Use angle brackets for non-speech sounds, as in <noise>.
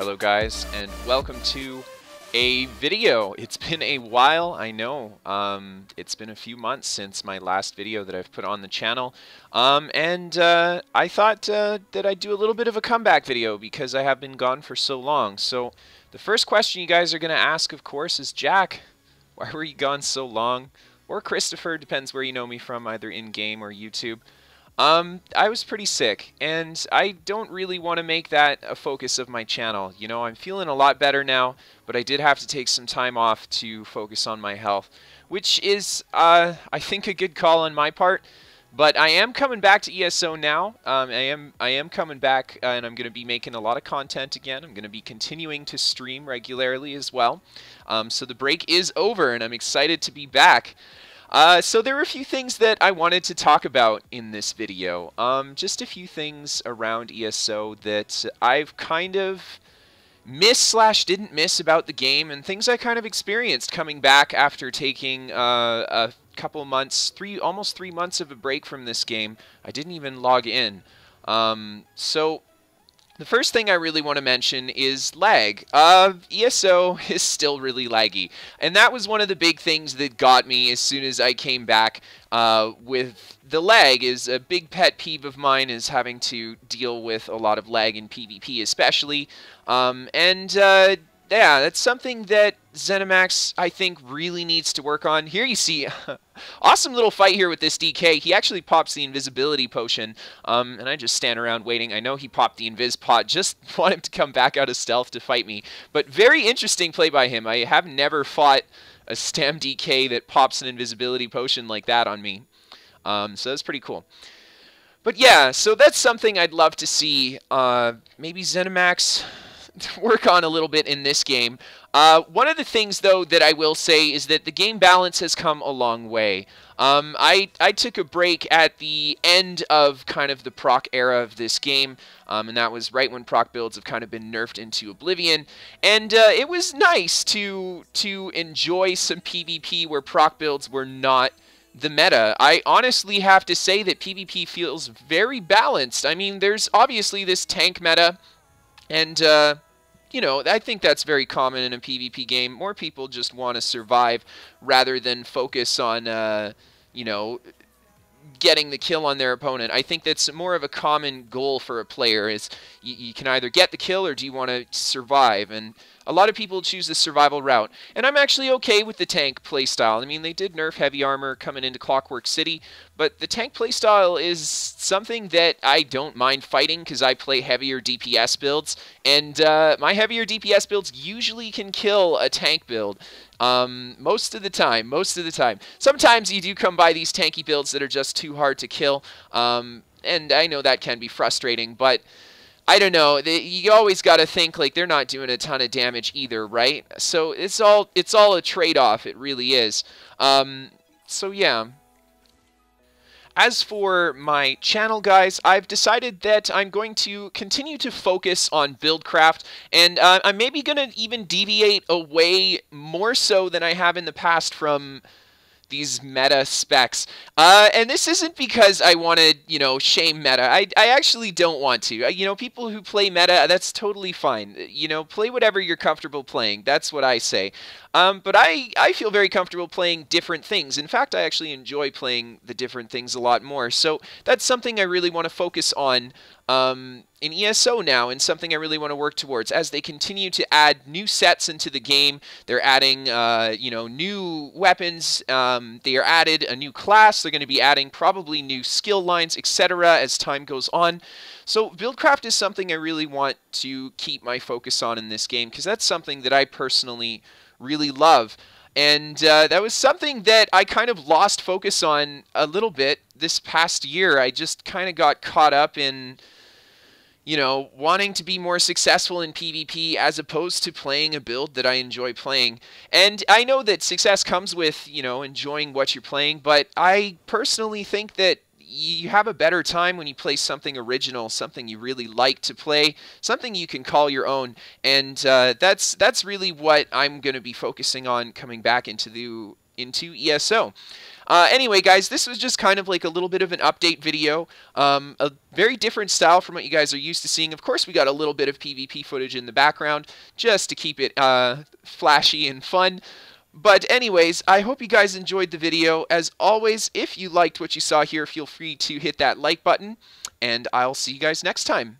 Hello guys, and welcome to a video. It's been a while, I know. Um, it's been a few months since my last video that I've put on the channel. Um, and uh, I thought uh, that I'd do a little bit of a comeback video because I have been gone for so long. So the first question you guys are going to ask, of course, is Jack, why were you gone so long? Or Kristofer, depends where you know me from, either in-game or YouTube. Um, I was pretty sick, and I don't really want to make that a focus of my channel. You know, I'm feeling a lot better now, but I did have to take some time off to focus on my health, which is, uh, I think, a good call on my part. But I am coming back to ESO now. Um, I am I am coming back, uh, and I'm going to be making a lot of content again. I'm going to be continuing to stream regularly as well. Um, so the break is over, and I'm excited to be back. Uh, so there are a few things that I wanted to talk about in this video. Um, just a few things around ESO that I've kind of missed slash didn't miss about the game and things I kind of experienced coming back after taking uh, a couple months, three almost three months of a break from this game. I didn't even log in. Um, so the first thing I really want to mention is lag. Uh, ESO is still really laggy, and that was one of the big things that got me as soon as I came back uh, with the lag is a big pet peeve of mine is having to deal with a lot of lag in PvP especially. Um, and uh, yeah, that's something that ZeniMax, I think, really needs to work on. Here you see, <laughs> awesome little fight here with this DK. He actually pops the invisibility potion, um, and I just stand around waiting. I know he popped the invis pot, just <laughs> want him to come back out of stealth to fight me. But very interesting play by him. I have never fought a Stam DK that pops an invisibility potion like that on me. Um, so that's pretty cool. But yeah, so that's something I'd love to see. Uh, maybe ZeniMax <laughs> work on a little bit in this game. Uh, one of the things, though, that I will say is that the game balance has come a long way. Um, I, I took a break at the end of kind of the proc era of this game, um, and that was right when proc builds have kind of been nerfed into oblivion. And uh, it was nice to to enjoy some PvP where proc builds were not the meta. I honestly have to say that PvP feels very balanced. I mean, there's obviously this tank meta and, uh, you know, I think that's very common in a PvP game. More people just want to survive rather than focus on, uh, you know, getting the kill on their opponent. I think that's more of a common goal for a player is you, you can either get the kill or do you want to survive. And a lot of people choose the survival route, and I'm actually okay with the tank playstyle. I mean, they did nerf heavy armor coming into Clockwork City, but the tank playstyle is something that I don't mind fighting because I play heavier DPS builds, and uh, my heavier DPS builds usually can kill a tank build. Um, most of the time, most of the time. Sometimes you do come by these tanky builds that are just too hard to kill, um, and I know that can be frustrating, but I don't know. They, you always got to think like they're not doing a ton of damage either, right? So it's all it's all a trade-off. It really is. Um, so yeah. As for my channel, guys, I've decided that I'm going to continue to focus on Buildcraft, and uh, I'm maybe going to even deviate away more so than I have in the past from these meta specs. Uh, and this isn't because I want to, you know, shame meta. I, I actually don't want to. You know, people who play meta, that's totally fine. You know, play whatever you're comfortable playing. That's what I say. Um, but I, I feel very comfortable playing different things. In fact, I actually enjoy playing the different things a lot more. So that's something I really want to focus on um, in ESO now and something I really want to work towards. As they continue to add new sets into the game, they're adding, uh, you know, new weapons. Um, they are added a new class. They're going to be adding probably new skill lines, etc. as time goes on. So Buildcraft is something I really want to keep my focus on in this game because that's something that I personally really love. And uh, that was something that I kind of lost focus on a little bit this past year. I just kind of got caught up in, you know, wanting to be more successful in PvP as opposed to playing a build that I enjoy playing. And I know that success comes with, you know, enjoying what you're playing, but I personally think that you have a better time when you play something original, something you really like to play, something you can call your own, and uh, that's that's really what I'm going to be focusing on coming back into the into ESO. Uh, anyway, guys, this was just kind of like a little bit of an update video. Um, a very different style from what you guys are used to seeing. Of course, we got a little bit of PvP footage in the background just to keep it uh, flashy and fun. But anyways, I hope you guys enjoyed the video. As always, if you liked what you saw here, feel free to hit that like button, and I'll see you guys next time.